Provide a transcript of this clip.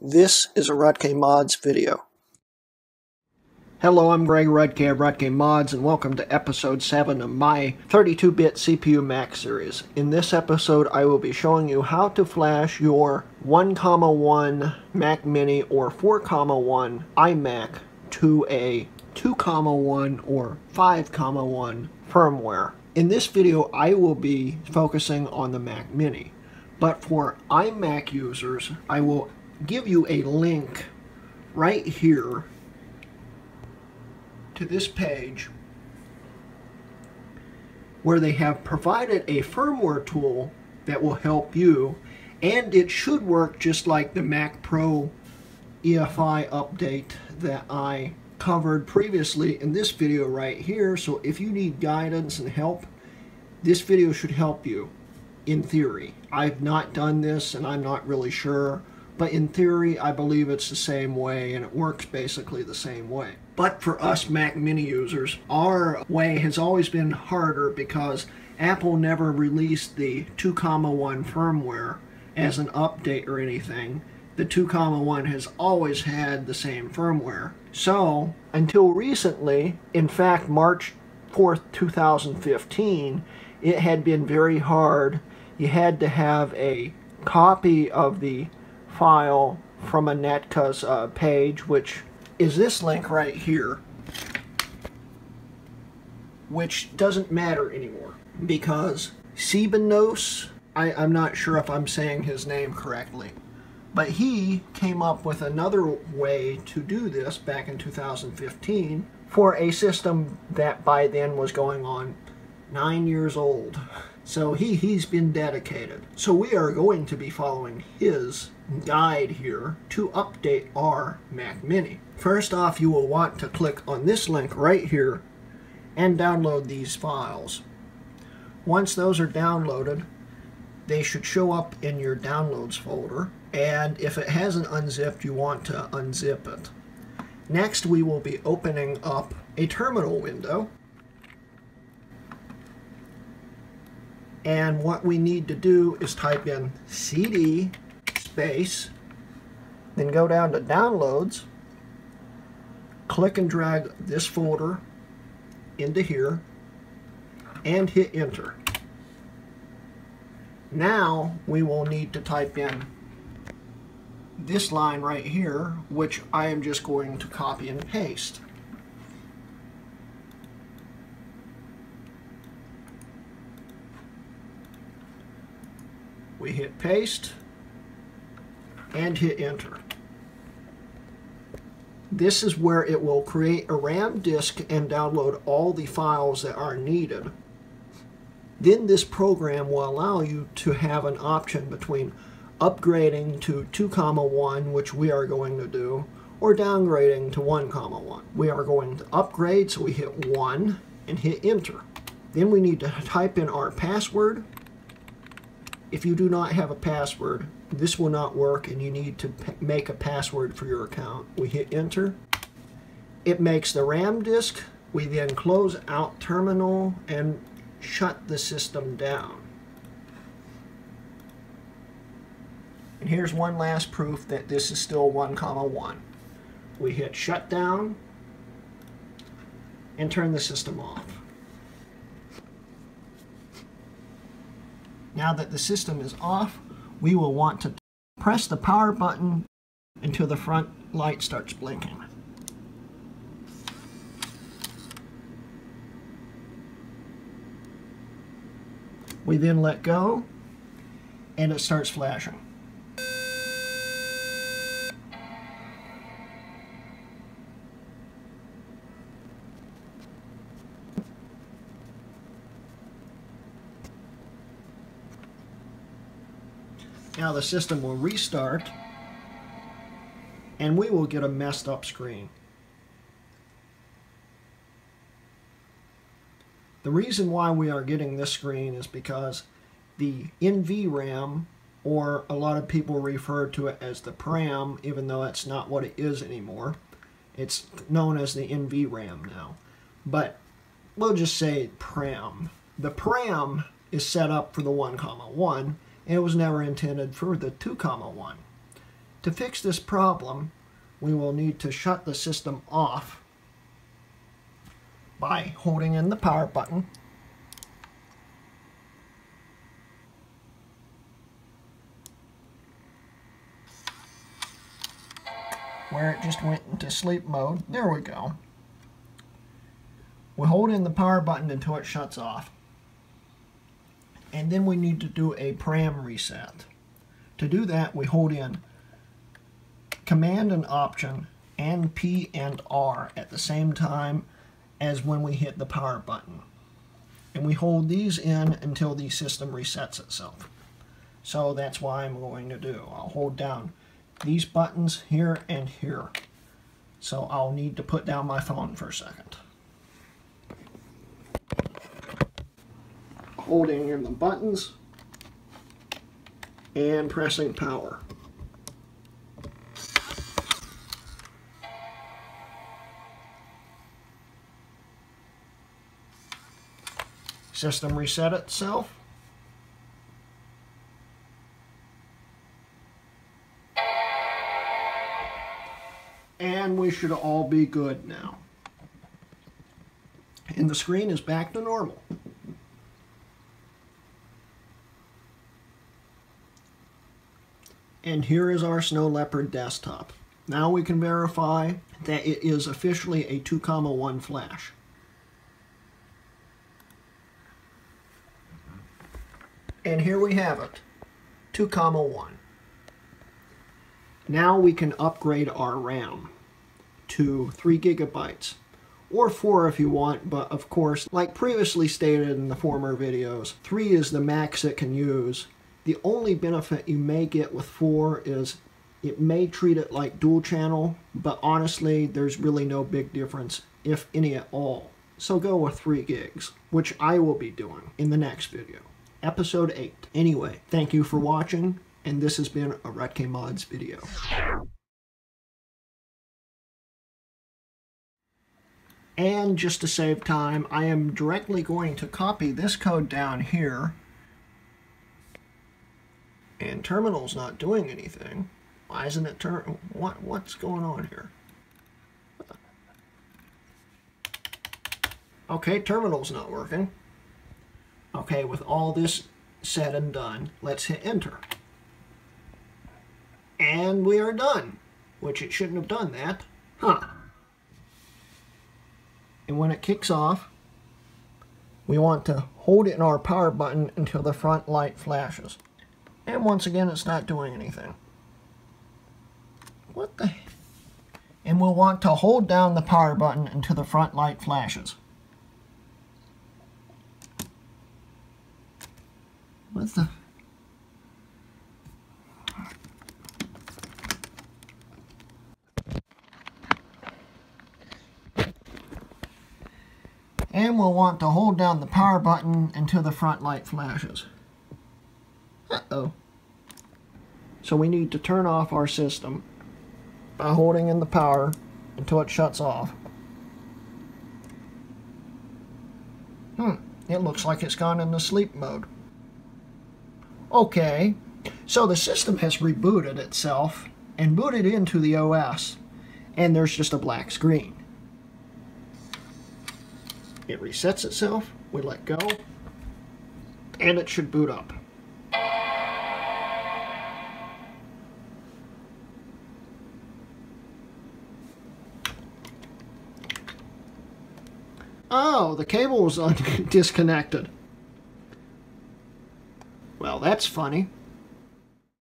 This is a Hrutkay Mods video. Hello, I'm Greg Hrutkay of Hrutkay Mods, and welcome to episode 7 of my 32-bit CPU Mac series. In this episode, I will be showing you how to flash your 1,1 Mac Mini or 4,1 iMac to a 2,1 or 5,1 firmware. In this video, I will be focusing on the Mac Mini. But for iMac users, I will give you a link right here to this page where they have provided a firmware tool that will help you and it should work just like the Mac Pro EFI update that I covered previously in this video right here so if you need guidance and help this video should help you in theory. I've not done this and I'm not really sure, but in theory I believe it's the same way and it works basically the same way. But for us Mac Mini users, our way has always been harder because Apple never released the 2,1 firmware as an update or anything. The 2,1 has always had the same firmware. So, until recently, in fact March 4th, 2015, it had been very hard you had to have a copy of the file from a Netkas uh, page, which is this link right here, which doesn't matter anymore because Sebenos, I, I'm not sure if I'm saying his name correctly, but he came up with another way to do this back in 2015 for a system that by then was going on nine years old. So he, he's been dedicated. So we are going to be following his guide here to update our Mac Mini. First off, you will want to click on this link right here and download these files. Once those are downloaded, they should show up in your downloads folder. And if it hasn't unzipped, you want to unzip it. Next, we will be opening up a terminal window And what we need to do is type in cd space, then go down to downloads, click and drag this folder into here, and hit enter. Now we will need to type in this line right here, which I am just going to copy and paste. We hit paste and hit enter. This is where it will create a RAM disk and download all the files that are needed. Then this program will allow you to have an option between upgrading to 2, comma 1, which we are going to do, or downgrading to 1, comma 1. We are going to upgrade, so we hit 1 and hit enter. Then we need to type in our password if you do not have a password, this will not work and you need to make a password for your account. We hit enter. It makes the RAM disk. We then close out terminal and shut the system down. And here's one last proof that this is still 1 comma 1. We hit shutdown and turn the system off. Now that the system is off, we will want to press the power button until the front light starts blinking. We then let go and it starts flashing. Now the system will restart and we will get a messed up screen. The reason why we are getting this screen is because the NVRAM, or a lot of people refer to it as the PRAM, even though that's not what it is anymore. It's known as the NVRAM now. But we'll just say PRAM. The PRAM is set up for the 1, comma 1, it was never intended for the 2 comma 1. To fix this problem, we will need to shut the system off by holding in the power button where it just went into sleep mode. There we go. We hold in the power button until it shuts off. And then we need to do a PRAM reset. To do that, we hold in Command and Option and P and R at the same time as when we hit the power button. And we hold these in until the system resets itself. So that's what I'm going to do. I'll hold down these buttons here and here. So I'll need to put down my phone for a second. Holding in the buttons and pressing power. System reset itself. And we should all be good now. And the screen is back to normal. And here is our Snow Leopard desktop. Now we can verify that it is officially a 2, 1 flash. And here we have it, 2, 1. Now we can upgrade our RAM to 3 gigabytes or 4 if you want, but of course, like previously stated in the former videos, 3 is the max it can use. The only benefit you may get with 4 is it may treat it like dual channel, but honestly, there's really no big difference, if any at all. So go with 3 gigs, which I will be doing in the next video, episode 8. Anyway, thank you for watching, and this has been a Hrutkay Mods video. And just to save time, I am directly going to copy this code down here. And terminal's not doing anything. Why isn't it turn? What what's going on here? Okay, terminal's not working. Okay, with all this said and done, let's hit enter. And we are done, which it shouldn't have done that. Huh. And when it kicks off, we want to hold it in our power button until the front light flashes. And once again, it's not doing anything. What the? And we'll want to hold down the power button until the front light flashes. What the? And we'll want to hold down the power button until the front light flashes. Uh-oh. So we need to turn off our system by holding in the power until it shuts off. Hmm, it looks like it's gone into sleep mode. Okay, so the system has rebooted itself and booted into the OS, and there's just a black screen. It resets itself, we let go, and it should boot up. Oh, the cable was disconnected. Well, that's funny.